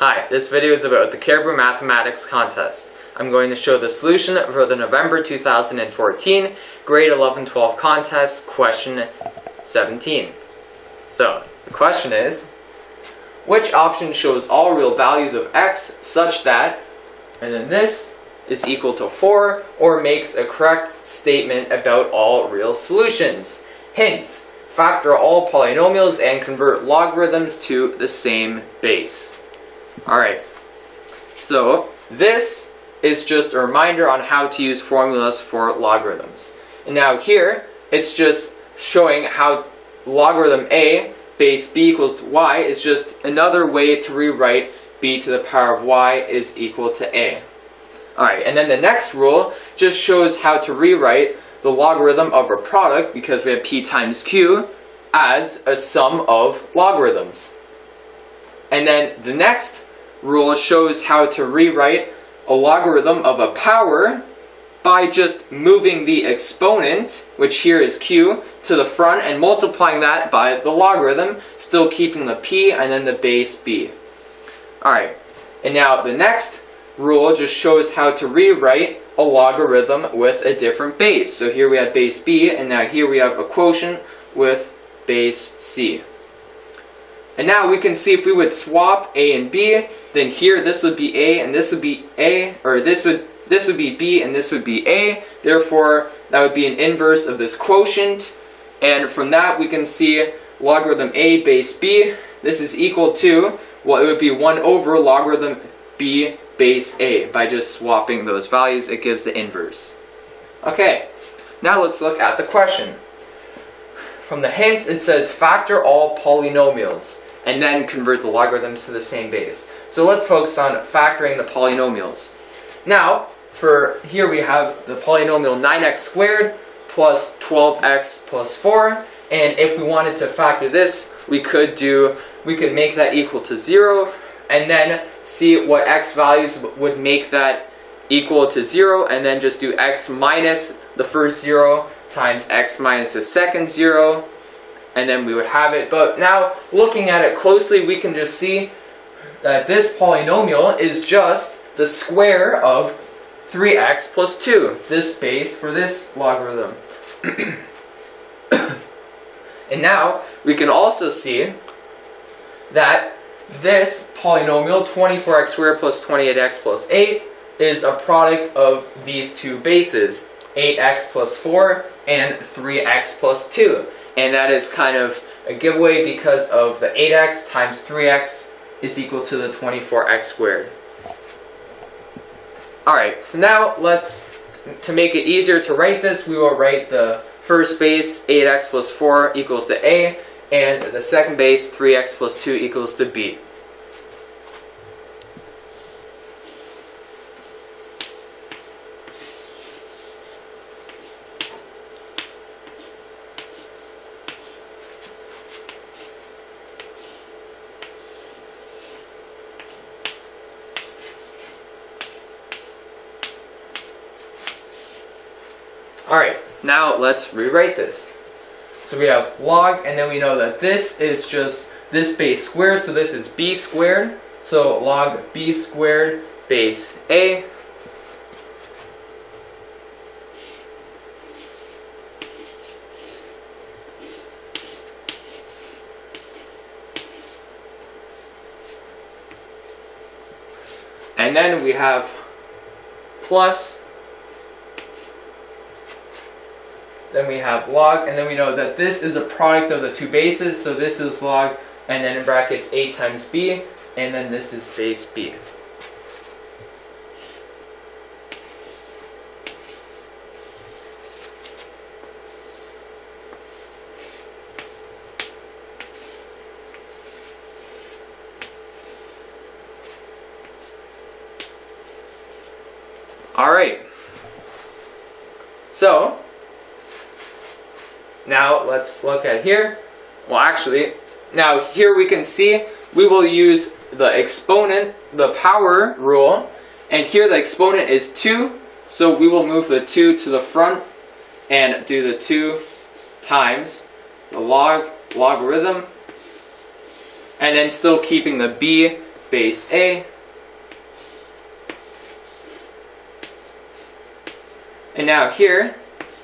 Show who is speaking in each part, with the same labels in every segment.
Speaker 1: Hi, this video is about the Caribou Mathematics Contest. I'm going to show the solution for the November 2014 Grade 11-12 Contest, question 17. So, the question is, which option shows all real values of x such that, and then this is equal to 4, or makes a correct statement about all real solutions? Hints, factor all polynomials and convert logarithms to the same base. Alright, so this is just a reminder on how to use formulas for logarithms. And now here, it's just showing how logarithm a base b equals to y is just another way to rewrite b to the power of y is equal to a. Alright, and then the next rule just shows how to rewrite the logarithm of a product, because we have p times q, as a sum of logarithms. And then the next rule shows how to rewrite a logarithm of a power by just moving the exponent, which here is q, to the front and multiplying that by the logarithm, still keeping the p and then the base b. Alright, and now the next rule just shows how to rewrite a logarithm with a different base. So here we have base b, and now here we have a quotient with base c. And now we can see if we would swap A and B, then here this would be A and this would be A, or this would this would be B and this would be A. Therefore, that would be an inverse of this quotient. And from that we can see logarithm A base B, this is equal to, well it would be 1 over logarithm B base A. By just swapping those values, it gives the inverse. Okay, now let's look at the question. From the hints, it says factor all polynomials and then convert the logarithms to the same base. So let's focus on factoring the polynomials. Now, for here we have the polynomial 9x squared plus 12x plus 4. And if we wanted to factor this, we could do, we could make that equal to 0, and then see what x values would make that equal to 0, and then just do x minus the first 0 times x minus the second 0, and then we would have it. But now, looking at it closely, we can just see that this polynomial is just the square of 3x plus 2, this base for this logarithm. and now, we can also see that this polynomial, 24x squared plus 28x plus 8, is a product of these two bases, 8x plus 4 and 3x plus 2 and that is kind of a giveaway because of the 8x times 3x is equal to the 24x squared. Alright, so now let's, to make it easier to write this, we will write the first base, 8x plus 4 equals to a, and the second base, 3x plus 2 equals to b. Alright, now let's rewrite this. So we have log, and then we know that this is just this base squared, so this is b squared. So log b squared base a. And then we have plus Then we have log, and then we know that this is a product of the two bases, so this is log, and then in brackets a times b, and then this is base b. All right. So, now let's look at here. Well, actually, now here we can see we will use the exponent, the power rule, and here the exponent is 2, so we will move the 2 to the front and do the 2 times the log logarithm, and then still keeping the b base A. And now here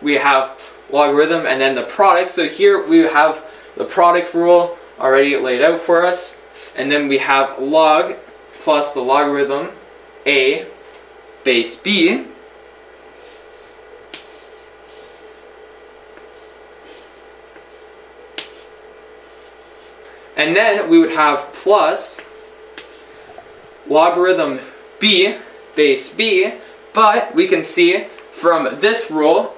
Speaker 1: we have logarithm and then the product. So here we have the product rule already laid out for us. And then we have log plus the logarithm A base B. And then we would have plus logarithm b base b, but we can see from this rule,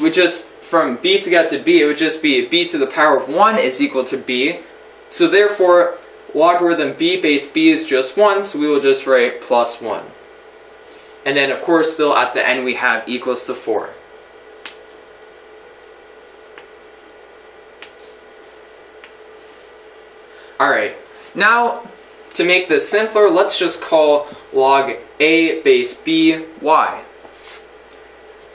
Speaker 1: we just, from b to get to b, it would just be b to the power of 1 is equal to b. So therefore, logarithm b base b is just 1, so we will just write plus 1. And then, of course, still at the end we have equals to 4. Alright, now to make this simpler, let's just call log a base b y.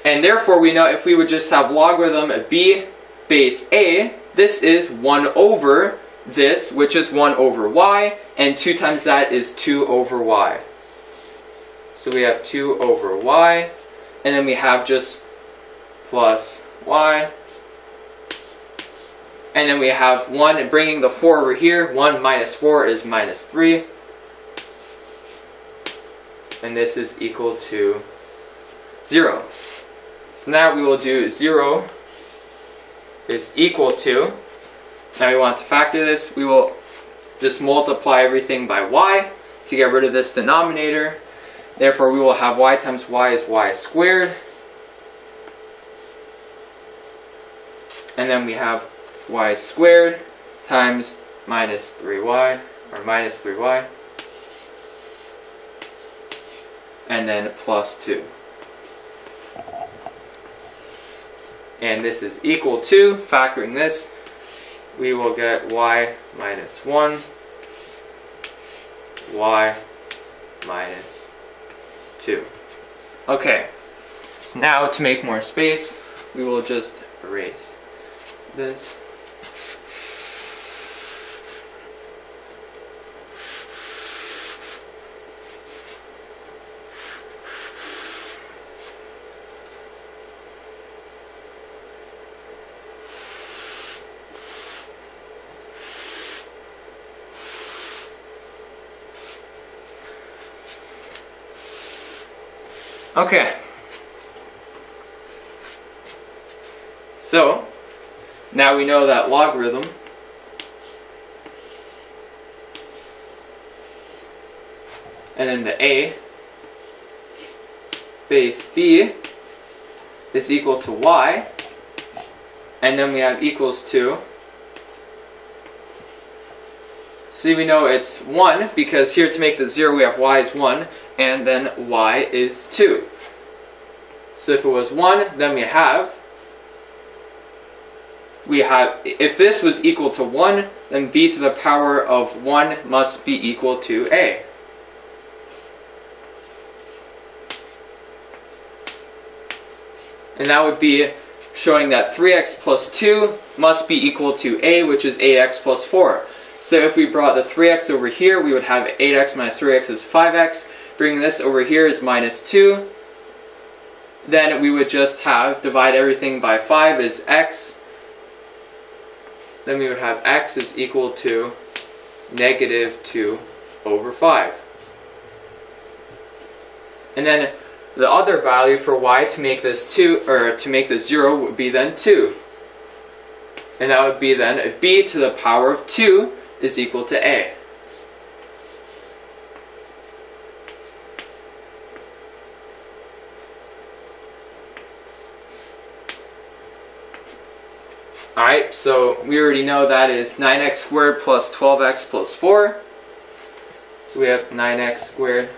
Speaker 1: And therefore we know if we would just have logarithm b base a, this is 1 over this, which is 1 over y, and 2 times that is 2 over y. So we have 2 over y, and then we have just plus y and then we have 1 and bringing the 4 over here. 1 minus 4 is minus 3. And this is equal to 0. So now we will do 0 is equal to, now we want to factor this, we will just multiply everything by y to get rid of this denominator. Therefore we will have y times y is y squared. And then we have y squared times minus 3y, or minus 3y, and then plus 2. And this is equal to, factoring this, we will get y minus 1, y minus 2. Okay, so now to make more space, we will just erase this. Okay. So, now we know that logarithm and then the a base b is equal to y and then we have equals to See, we know it's 1 because here to make the 0 we have y is 1 and then y is 2. So if it was 1, then we have, we have, if this was equal to 1, then b to the power of 1 must be equal to a. And that would be showing that 3x plus 2 must be equal to a, which is 8x plus 4. So if we brought the 3x over here, we would have 8x minus 3x is 5x. Bringing this over here is minus 2. Then we would just have, divide everything by 5 is x. Then we would have x is equal to negative 2 over 5. And then the other value for y to make this 2, or to make this 0 would be then 2. And that would be then b to the power of 2 is equal to A. Alright, so we already know that is 9x squared plus 12x plus 4. So we have 9x squared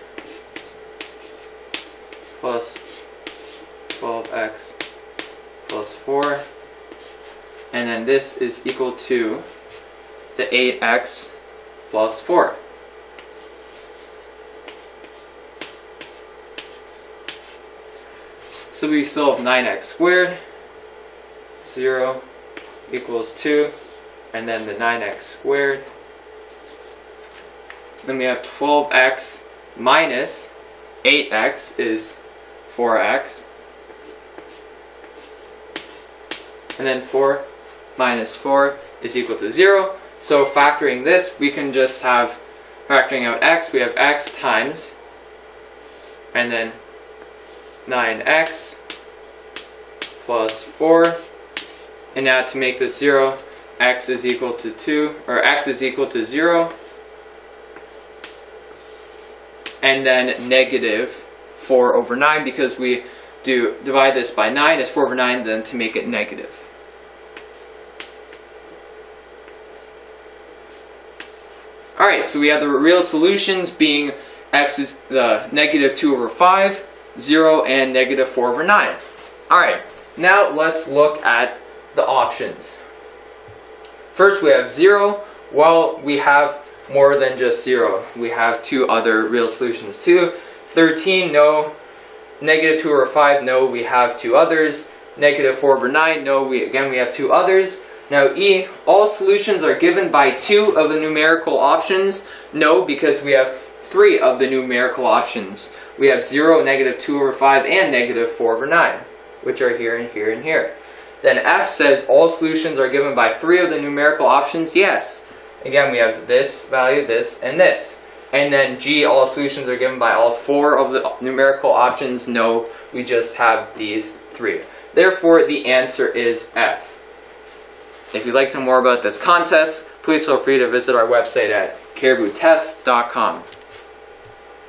Speaker 1: plus 12x plus 4. And then this is equal to the 8x plus 4. So we still have 9x squared, 0 equals 2, and then the 9x squared then we have 12x minus 8x is 4x. And then 4 minus 4 is equal to 0. So factoring this, we can just have, factoring out x, we have x times, and then 9x plus 4. And now to make this 0, x is equal to 2, or x is equal to 0. And then negative 4 over 9 because we do divide this by 9 is 4 over 9 then to make it negative. Alright, so we have the real solutions being x is the negative 2 over 5, 0, and negative 4 over 9. Alright, now let's look at the options. First we have 0. Well, we have more than just 0. We have two other real solutions too. 13, no. Negative 2 over 5, no. We have two others. Negative 4 over 9, no. We Again, we have two others. Now E, all solutions are given by two of the numerical options. No, because we have three of the numerical options. We have 0, negative 2 over 5, and negative 4 over 9, which are here and here and here. Then F says all solutions are given by three of the numerical options. Yes. Again, we have this value, this, and this. And then G, all solutions are given by all four of the numerical options. No, we just have these three. Therefore, the answer is F. If you'd like to know more about this contest, please feel free to visit our website at cariboutests.com.